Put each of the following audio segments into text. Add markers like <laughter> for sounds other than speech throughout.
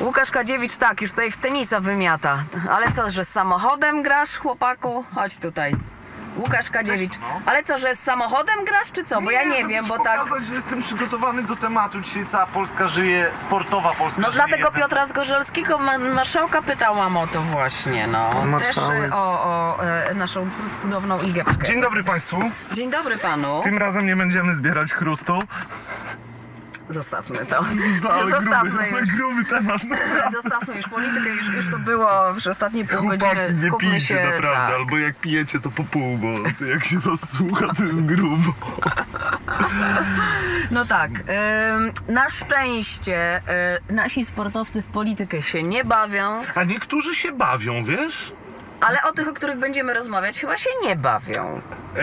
Łukasz Kadziewicz tak, już tutaj w tenisa wymiata. Ale co, że z samochodem grasz, chłopaku? Chodź tutaj. Łukasz Kadziewicz. Ale co, że z samochodem grasz, czy co? Bo ja nie żeby wiem, ci bo tak... pokazać, że jestem przygotowany do tematu. Dzisiaj cała Polska żyje, sportowa Polska No żyje. dlatego Piotra Zgorzelskiego, ma- marszałka, pytałam o to właśnie, no. Też Marszałek. y, o, o e, naszą cu- cudowną Igę. Dzień dobry Państwu. Dzień dobry panu. Tym razem nie będziemy zbierać chrustu. Zostawmy to. <laughs> Ale Zostawmy gruby, już. gruby temat. <laughs> Zostawmy już politykę, już, już to było przez ostatnie pół godziny. Chłopaki, nie Skupmy pijcie się. naprawdę, tak. albo jak pijecie to po pół, bo jak się was słucha to jest grubo. <laughs> No tak. na szczęście y, nasi sportowcy w politykę się nie bawią, A niektórzy się bawią, wiesz? ale o tych, o których będziemy rozmawiać, chyba się nie bawią. E,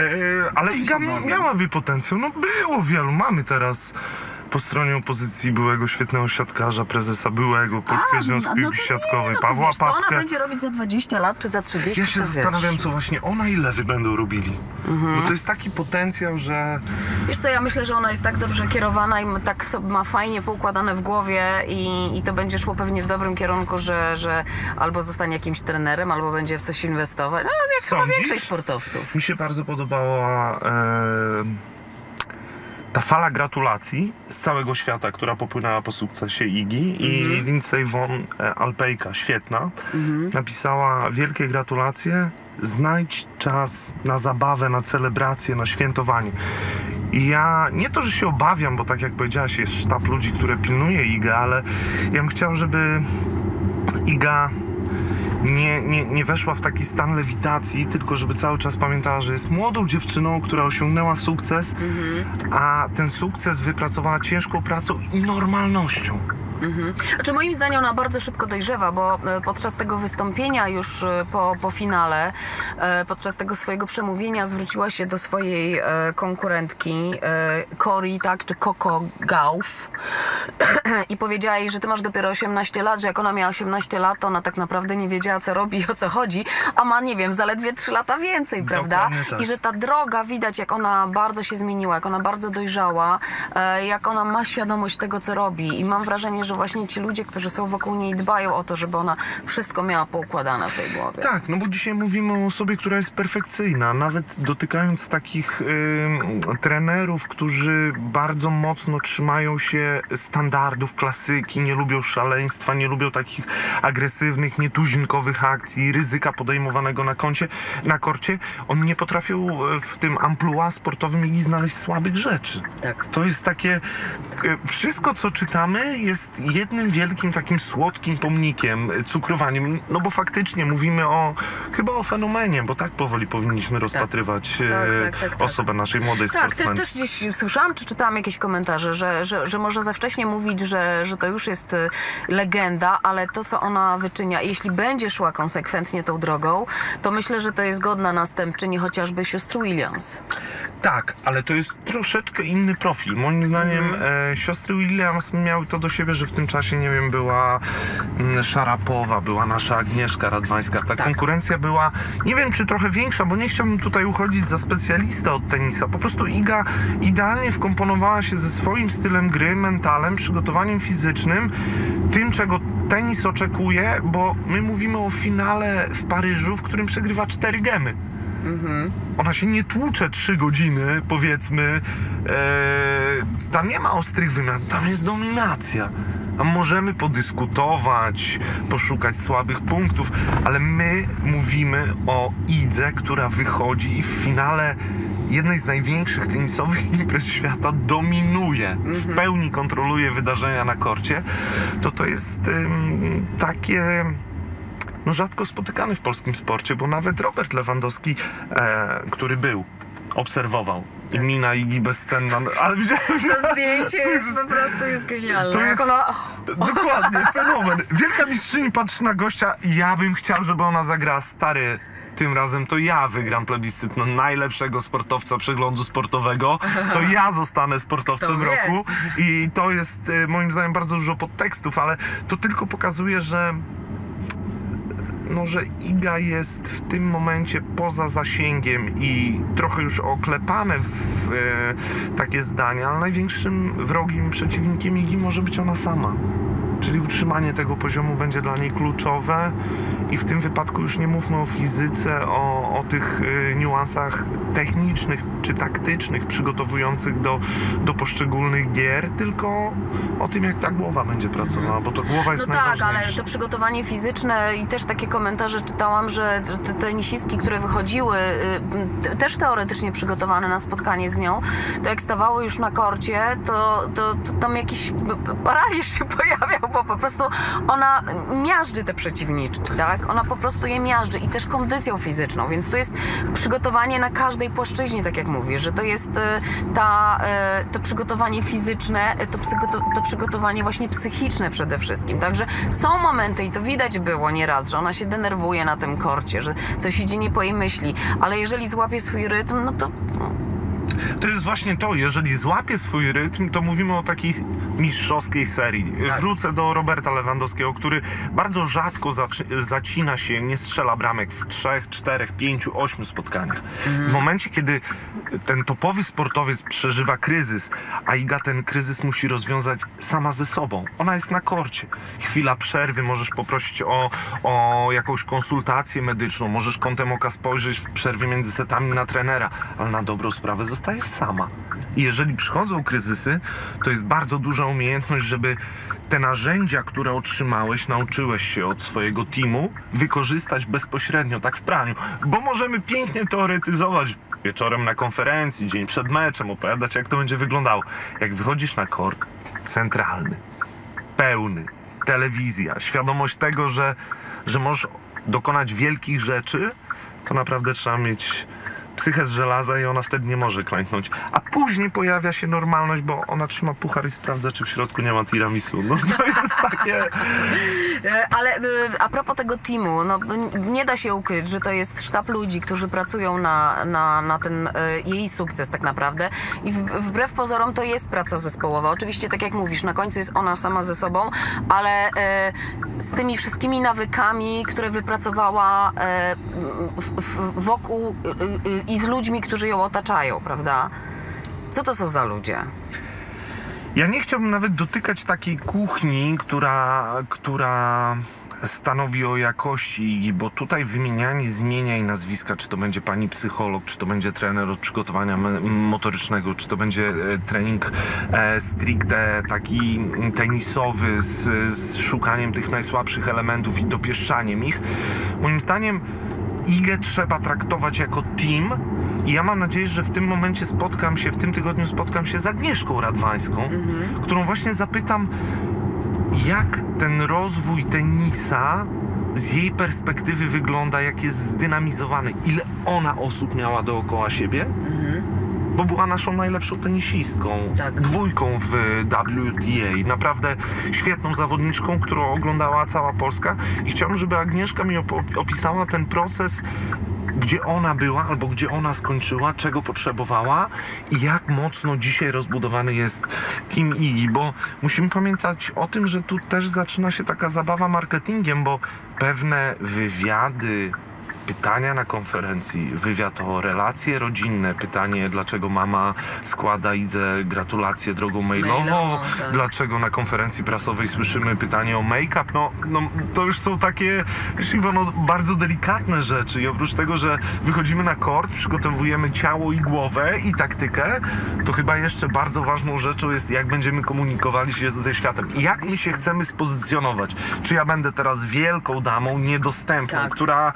ale Iga miałaby potencjał. No było wielu. Mamy teraz po stronie opozycji byłego świetnego siatkarza, prezesa byłego Polskiego Związku no Piłki Siatkowej, no Pawła wiesz, co ona Papkę. będzie robić za 20 lat czy za 30 Ja się to wiesz. zastanawiam, co właśnie ona i Lewy będą robili. Mhm. Bo to jest taki potencjał, że Wiesz co, ja myślę, że ona jest tak dobrze kierowana i tak ma fajnie poukładane w głowie i, i to będzie szło pewnie w dobrym kierunku, że, że albo zostanie jakimś trenerem, albo będzie w coś inwestować. No jak chyba Sądzisz? większość sportowców. mi się bardzo podobała e, ta fala gratulacji z całego świata, która popłynęła po sukcesie Igi i Mhm. Lindsay von e, Alpejka, świetna, napisała wielkie gratulacje, znajdź czas na zabawę, na celebrację, na świętowanie. I ja nie to, że się obawiam, bo tak jak powiedziałaś, jest sztab ludzi, które pilnuje Igę, ale ja bym chciał, żeby Iga nie, nie, nie weszła w taki stan lewitacji, tylko żeby cały czas pamiętała, że jest młodą dziewczyną, która osiągnęła sukces, a ten sukces wypracowała ciężką pracą i normalnością. Znaczy moim zdaniem ona bardzo szybko dojrzewa, bo e, podczas tego wystąpienia już e, po, po finale, e, podczas tego swojego przemówienia zwróciła się do swojej konkurentki Cori, tak, czy Coco Gauff <clears throat> i powiedziała jej, że ty masz dopiero 18 lat, że jak ona miała 18 lat, to ona tak naprawdę nie wiedziała, co robi i o co chodzi, a ma, nie wiem, zaledwie 3 lata więcej, prawda? Tak. I że ta droga, widać, jak ona bardzo się zmieniła, jak ona bardzo dojrzała, jak ona ma świadomość tego, co robi. I mam wrażenie, że właśnie ci ludzie, którzy są wokół niej, dbają o to, żeby ona wszystko miała poukładane w tej głowie. Tak, no bo dzisiaj mówimy o osobie, która jest perfekcyjna, nawet dotykając takich ym, trenerów, którzy bardzo mocno trzymają się standardów klasyki, nie lubią szaleństwa, nie lubią takich agresywnych, nietuzinkowych akcji, ryzyka podejmowanego na koncie, na korcie. Oni nie potrafią e, w tym amplua sportowym i znaleźć słabych rzeczy. Tak. To jest takie. e, Wszystko, co czytamy, jest jednym wielkim takim słodkim pomnikiem, e, cukrowaniem. No bo faktycznie mówimy o. chyba o fenomenie, bo tak powoli powinniśmy rozpatrywać e, Tak, tak, tak, tak. osobę naszej młodej Tak, też, sportsmenki. też gdzieś słyszałam, czy czytałam jakieś komentarze, że, że, że może za wcześnie mówić, że, że to już jest y, legenda, ale to, co ona wyczynia, jeśli będzie szła konsekwentnie tą drogą, to myślę, że to jest godna następczyni chociażby sióstr Williams. Tak, ale to jest troszeczkę inny profil. Moim zdaniem Mhm. e, siostry Williams miały to do siebie, że w tym czasie, nie wiem, była mm, Szarapowa, była nasza Agnieszka Radwańska. Ta Tak. konkurencja była, nie wiem, czy trochę większa, bo nie chciałbym tutaj uchodzić za specjalistę od tenisa. Po prostu Iga idealnie wkomponowała się ze swoim stylem gry, mentalem, przygotowaniem fizycznym, tym, czego tenis oczekuje, bo my mówimy o finale w Paryżu, w którym przegrywa cztery gemy. Ona się nie tłucze trzy godziny, powiedzmy. E, tam nie ma ostrych wymian, tam jest dominacja. A możemy podyskutować, poszukać słabych punktów, ale my mówimy o Idze, która wychodzi i w finale jednej z największych tenisowych <laughs> imprez świata dominuje, w pełni kontroluje wydarzenia na korcie, to to jest ym, takie no rzadko spotykany w polskim sporcie, bo nawet Robert Lewandowski, e, który był, obserwował. I mina Igi bezcenna, no, ale widziałem, To zdjęcie jest, po prostu jest genialne. To jest- ona... Dokładnie, <laughs> fenomen. Wielka mistrzyni patrzy na gościa i ja bym chciał, żeby ona zagrała stary. Tym razem to ja wygram plebiscyt na najlepszego sportowca przeglądu sportowego. To ja zostanę sportowcem roku. I to jest e, moim zdaniem bardzo dużo podtekstów, ale to tylko pokazuje, że no, że Iga jest w tym momencie poza zasięgiem i trochę już oklepane w e, takie zdania, ale największym wrogim przeciwnikiem Igi może być ona sama. czyli utrzymanie tego poziomu będzie dla niej kluczowe i w tym wypadku już nie mówmy o fizyce, o, o tych y, niuansach technicznych czy taktycznych przygotowujących do, do poszczególnych gier, tylko o tym, jak ta głowa będzie pracowała, bo to głowa jest No tak, najważniejsza. ale to przygotowanie fizyczne i też takie komentarze czytałam, że, te tenisistki, które wychodziły y, te- też teoretycznie przygotowane na spotkanie z nią, to jak stawały już na korcie, to, to, to tam jakiś paraliż się <laughs> pojawiał, bo po prostu ona miażdży te przeciwniczki, tak? Ona po prostu je miażdży i też kondycją fizyczną, więc to jest przygotowanie na każdej płaszczyźnie, tak jak mówię, że to jest y, ta, y, to przygotowanie fizyczne, y, to, psygo- to przygotowanie właśnie psychiczne przede wszystkim. Także są momenty i to widać było nieraz, że ona się denerwuje na tym korcie, że coś idzie nie po jej myśli, ale jeżeli złapie swój rytm, no to no, To jest właśnie to, jeżeli złapie swój rytm, to mówimy o takiej mistrzowskiej serii. Tak. Wrócę do Roberta Lewandowskiego, który bardzo rzadko zacina się, nie strzela bramek w trzech, czterech, pięciu, ośmiu spotkaniach. W momencie, kiedy ten topowy sportowiec przeżywa kryzys, a Iga ten kryzys musi rozwiązać sama ze sobą. Ona jest na korcie. Chwila przerwy, możesz poprosić o, o jakąś konsultację medyczną, możesz kątem oka spojrzeć w przerwie między setami na trenera, ale na dobrą sprawę zostajesz sama. I jeżeli przychodzą kryzysy, to jest bardzo duża umiejętność, żeby te narzędzia, które otrzymałeś, nauczyłeś się od swojego teamu, wykorzystać bezpośrednio, tak w praniu. Bo możemy pięknie teoretyzować wieczorem na konferencji, dzień przed meczem, opowiadać, jak to będzie wyglądało. Jak wychodzisz na kort centralny, pełny, telewizja, świadomość tego, że, że możesz dokonać wielkich rzeczy, to naprawdę trzeba mieć psychę z żelaza i ona wtedy nie może klęknąć. A później pojawia się normalność, bo ona trzyma puchar i sprawdza, czy w środku nie ma tiramisu. No to <laughs> jest takie... E, Ale e, a propos tego teamu, no, nie da się ukryć, że to jest sztab ludzi, którzy pracują na, na, na ten e, jej sukces tak naprawdę i wbrew pozorom to jest praca zespołowa. Oczywiście, tak jak mówisz, na końcu jest ona sama ze sobą, ale e, z tymi wszystkimi nawykami, które wypracowała wokół e, e, i z ludźmi, którzy ją otaczają, prawda? Co to są za ludzie? Ja nie chciałbym nawet dotykać takiej kuchni, która, która stanowi o jakości, bo tutaj wymienianie zmienia i nazwiska, czy to będzie pani psycholog, czy to będzie trener od przygotowania motorycznego, czy to będzie e, trening e, stricte taki tenisowy z, z szukaniem tych najsłabszych elementów i dopieszczaniem ich. Moim zdaniem IGę trzeba traktować jako team. I ja mam nadzieję, że w tym momencie spotkam się, w tym tygodniu spotkam się z Agnieszką Radwańską, którą właśnie zapytam, jak ten rozwój tenisa z jej perspektywy wygląda, jak jest zdynamizowany, ile ona osób miała dookoła siebie, bo była naszą najlepszą tenisistką, Tak. dwójką w WTA, naprawdę świetną zawodniczką, którą oglądała cała Polska. I chciałbym, żeby Agnieszka mi op- opisała ten proces gdzie ona była albo gdzie ona skończyła, czego potrzebowała i jak mocno dzisiaj rozbudowany jest Team Iggy, bo musimy pamiętać o tym, że tu też zaczyna się taka zabawa marketingiem, bo pewne wywiady, pytania na konferencji, wywiad o relacje rodzinne, pytanie dlaczego mama składa Idze gratulacje drogą mailową, Mailową, tak. dlaczego na konferencji prasowej słyszymy pytanie o make-up, no, no to już są takie Siwono, bardzo delikatne rzeczy i oprócz tego, że wychodzimy na kort, przygotowujemy ciało i głowę i taktykę, to chyba jeszcze bardzo ważną rzeczą jest jak będziemy komunikowali się ze światem. I Jak my się chcemy spozycjonować. Czy ja będę teraz wielką damą, niedostępną, Tak. która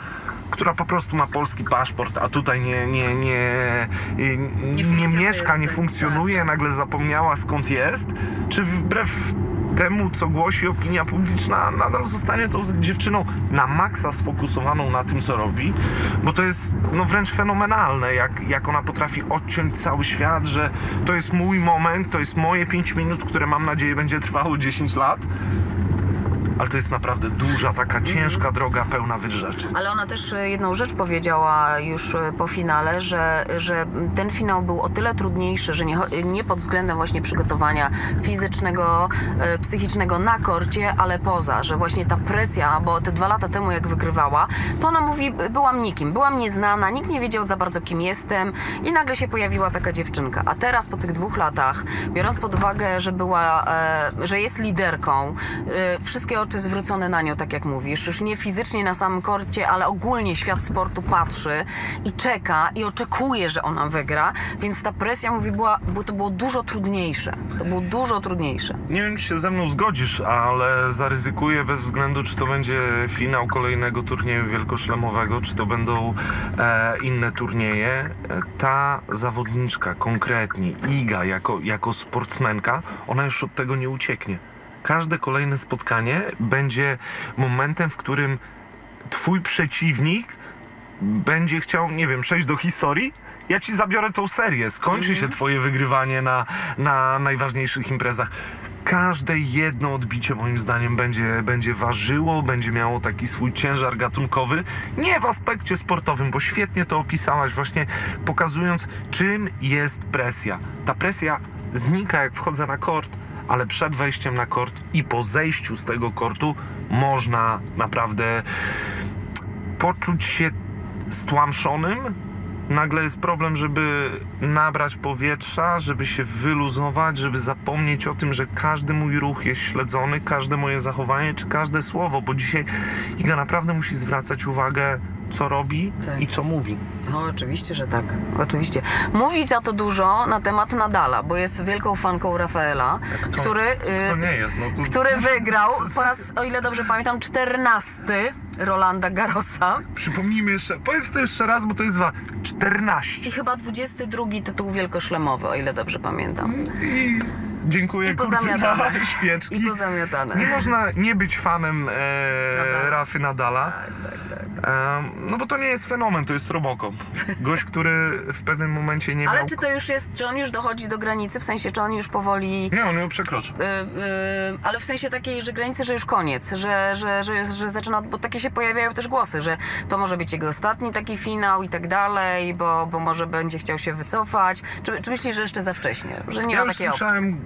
która po prostu ma polski paszport, a tutaj nie, nie, nie, nie, nie, mieszka, nie tak, funkcjonuje, nagle zapomniała skąd jest, czy wbrew temu, co głosi opinia publiczna, nadal zostanie tą dziewczyną na maksa sfokusowaną na tym, co robi, bo to jest no, wręcz fenomenalne, jak, jak ona potrafi odciąć cały świat, że to jest mój moment, to jest moje 5 minut, które mam nadzieję będzie trwało 10 lat, ale to jest naprawdę duża, taka ciężka droga, pełna wyrzeczeń. Ale ona też e, jedną rzecz powiedziała już e, po finale, że, że ten finał był o tyle trudniejszy, że nie, nie pod względem właśnie przygotowania fizycznego, e, psychicznego na korcie, ale poza, że właśnie ta presja, bo te dwa lata temu jak wygrywała, to ona mówi, byłam nikim, byłam nieznana, nikt nie wiedział za bardzo kim jestem i nagle się pojawiła taka dziewczynka. A teraz po tych dwóch latach, biorąc pod uwagę, że była, że jest liderką, wszystkie oczy zwrócone na nią, tak jak mówisz, już nie fizycznie na samym korcie, ale ogólnie świat sportu patrzy i czeka i oczekuje, że ona wygra, więc ta presja, mówi, była, bo to było dużo trudniejsze. To było dużo trudniejsze. Nie wiem, czy się ze mną zgodzisz, ale zaryzykuję bez względu, czy to będzie finał kolejnego turnieju wielkoszlemowego, czy to będą e, inne turnieje. Ta zawodniczka, konkretnie Iga, jako, jako sportsmenka, ona już od tego nie ucieknie. Każde kolejne spotkanie będzie momentem, w którym twój przeciwnik będzie chciał, nie wiem, przejść do historii, ja ci zabiorę tą serię. Skończy się twoje wygrywanie na, na najważniejszych imprezach. Każde jedno odbicie moim zdaniem będzie, będzie ważyło, będzie miało taki swój ciężar gatunkowy. Nie w aspekcie sportowym, bo świetnie to opisałaś, właśnie pokazując, czym jest presja. Ta presja znika, jak wchodzę na kort, ale przed wejściem na kort i po zejściu z tego kortu można naprawdę poczuć się stłamszonym. Nagle jest problem, żeby nabrać powietrza, żeby się wyluzować, żeby zapomnieć o tym, że każdy mój ruch jest śledzony, każde moje zachowanie czy każde słowo, bo dzisiaj Iga naprawdę musi zwracać uwagę, co robi Tak. i co mówi. No, oczywiście, że tak. Oczywiście. Mówi za to dużo na temat Nadala, bo jest wielką fanką Rafaela, Kto- który, y, To nie jest, no to... który wygrał <laughs> po raz, o ile dobrze pamiętam, 14 Rolanda Garrosa Przypomnijmy jeszcze, powiedz to jeszcze raz, bo to jest dwa. 14. i chyba 22 tytuł wielkoszlemowy, o ile dobrze pamiętam. I dziękuję I pozamiatane. świeczki. I pozamiatane. Nie można nie być fanem e. Rafy Nadala. Tak, tak, tak. No bo to nie jest fenomen, to jest Robocop. Gość, który w pewnym momencie nie Ale miał... czy to już jest, czy on już dochodzi do granicy, w sensie, czy on już powoli... Nie, on ją przekroczył. Y, y, ale w sensie takiej, że granicy, że już koniec, że, że, że, że zaczyna, bo takie się pojawiają też głosy, że to może być jego ostatni taki finał i tak dalej, bo, bo może będzie chciał się wycofać. Czy, czy myślisz, że jeszcze za wcześnie, że nie ja ma takiej opcji? słyszałem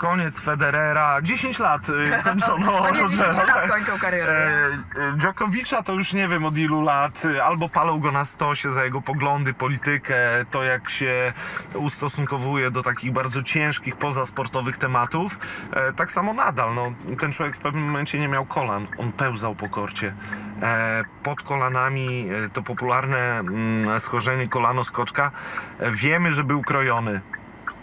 koniec Federera, 10 lat y, <laughs> kończono. Oni 10 Roger'a. lat kończą karierę. E, e, Dżokowicza to już nie wiem od ilu lat, y, albo palą go na stosie za jego poglądy, politykę, to jak się ustosunkowuje do takich bardzo ciężkich, pozasportowych tematów. E, tak samo nadal, no, ten człowiek w pewnym momencie nie miał kolan, on pełzał po korcie. E, pod kolanami to popularne mm, schorzenie kolano-skoczka, e, wiemy, że był krojony.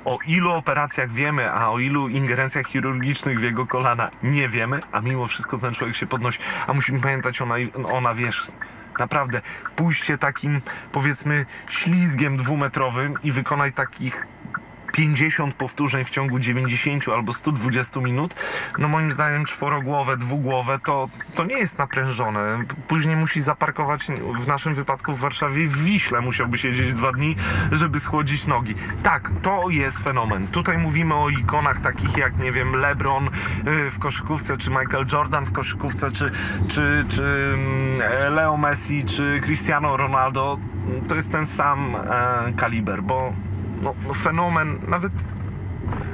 O ilu operacjach wiemy, a o ilu ingerencjach chirurgicznych w jego kolana nie wiemy, a mimo wszystko ten człowiek się podnosi. A musimy pamiętać o, na, o nawierzchni. Naprawdę, pójście takim, powiedzmy, ślizgiem dwumetrowym i wykonaj takich 50 powtórzeń w ciągu 90 albo 120 minut, no moim zdaniem czworogłowe, dwugłowe to, to nie jest naprężone. Później musi zaparkować, w naszym wypadku w Warszawie, w Wiśle musiałby siedzieć dwa dni, żeby schłodzić nogi. Tak, to jest fenomen. Tutaj mówimy o ikonach takich jak, nie wiem, LeBron y, w koszykówce, czy Michael Jordan w koszykówce, czy, czy, czy mm, Leo Messi, czy Cristiano Ronaldo. To jest ten sam e, kaliber, bo no, no fenomen, nawet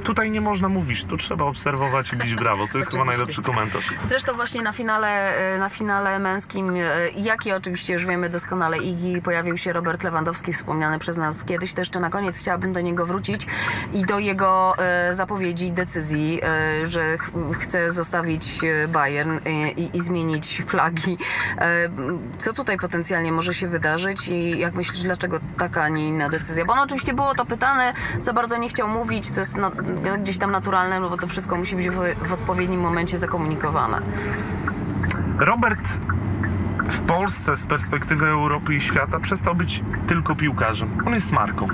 tutaj nie można mówić, tu trzeba obserwować i bić brawo. To jest chyba najlepszy komentarz. Zresztą właśnie na finale, e, na finale męskim, e, jaki oczywiście już wiemy doskonale Igi, pojawił się Robert Lewandowski, wspomniany przez nas kiedyś, to jeszcze na koniec chciałabym do niego wrócić i do jego e, zapowiedzi, decyzji, że ch chce zostawić Bayern i, i zmienić flagi. Co tutaj potencjalnie może się wydarzyć i jak myślisz, dlaczego taka, a nie inna decyzja? Bo on oczywiście było to pytane, za bardzo nie chciał mówić, co jest no, gdzieś tam naturalne, no bo to wszystko musi być w, w odpowiednim momencie zakomunikowane. Robert w Polsce z perspektywy Europy i świata przestał być tylko piłkarzem. On jest marką.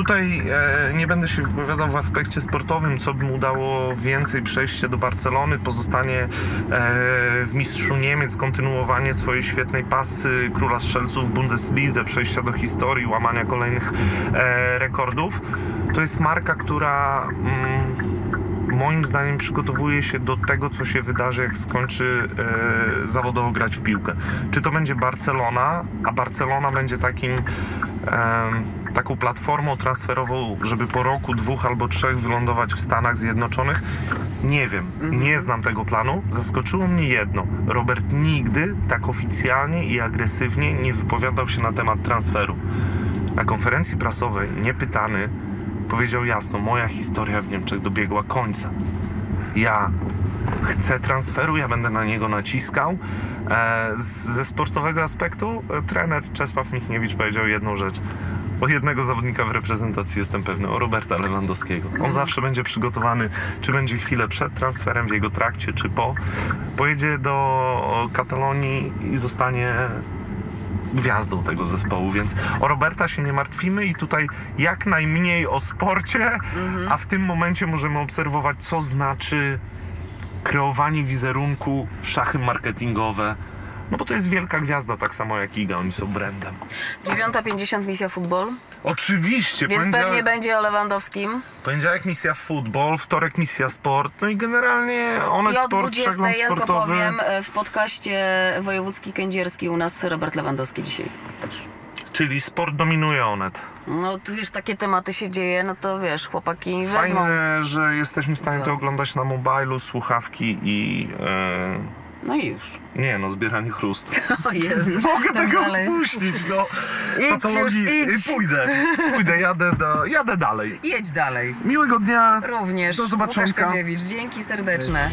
Tutaj e, nie będę się wypowiadał w aspekcie sportowym, co by mu dało więcej przejście do Barcelony, pozostanie e, w mistrzu Niemiec, kontynuowanie swojej świetnej pasy króla strzelców w Bundeslidze, przejścia do historii, łamania kolejnych e, rekordów. To jest marka, która mm, moim zdaniem przygotowuje się do tego, co się wydarzy, jak skończy e, zawodowo grać w piłkę. Czy to będzie Barcelona, a Barcelona będzie takim taką platformą transferową, żeby po roku, dwóch albo trzech wylądować w Stanach Zjednoczonych? Nie wiem, nie znam tego planu. Zaskoczyło mnie jedno. Robert nigdy tak oficjalnie i agresywnie nie wypowiadał się na temat transferu. Na konferencji prasowej, niepytany, powiedział jasno: Moja historia w Niemczech dobiegła końca. Ja chcę transferu, ja będę na niego naciskał. E, ze sportowego aspektu e, trener Czesław Michniewicz powiedział jedną rzecz. O jednego zawodnika w reprezentacji jestem pewny, o Roberta Lewandowskiego. On zawsze będzie przygotowany, czy będzie chwilę przed transferem, w jego trakcie, czy po. Pojedzie do Katalonii i zostanie gwiazdą tego zespołu, więc o Roberta się nie martwimy i tutaj jak najmniej o sporcie, a w tym momencie możemy obserwować, co znaczy kreowanie wizerunku, szachy marketingowe. No bo to jest wielka gwiazda, tak samo jak Iga, oni są brandem. 9.50 misja futbol, Oczywiście, więc pewnie będzie o Lewandowskim. poniedziałek misja futbol, wtorek misja sport, no i generalnie Onet I o Sport, 20 przegląd ja tylko powiem, e, w podcaście wojewódzki kędzierski u nas Robert Lewandowski dzisiaj też. Czyli sport dominuje Onet. No tu wiesz, takie tematy się dzieje, no to wiesz, chłopaki wezmą. Fajne, że jesteśmy w stanie Co? to oglądać na mobilu, słuchawki i... E, No i już. nie no, zbieranie chrustu. <laughs> O Jezu. Nie <laughs> mogę tak tego dalej. odpuścić, no. Idź Patologii- już, idź. Pójdę, pójdę, jadę, do, jadę dalej. Jedź dalej. Miłego dnia. Również. Do zobaczenia. Łukasz dzięki serdeczne.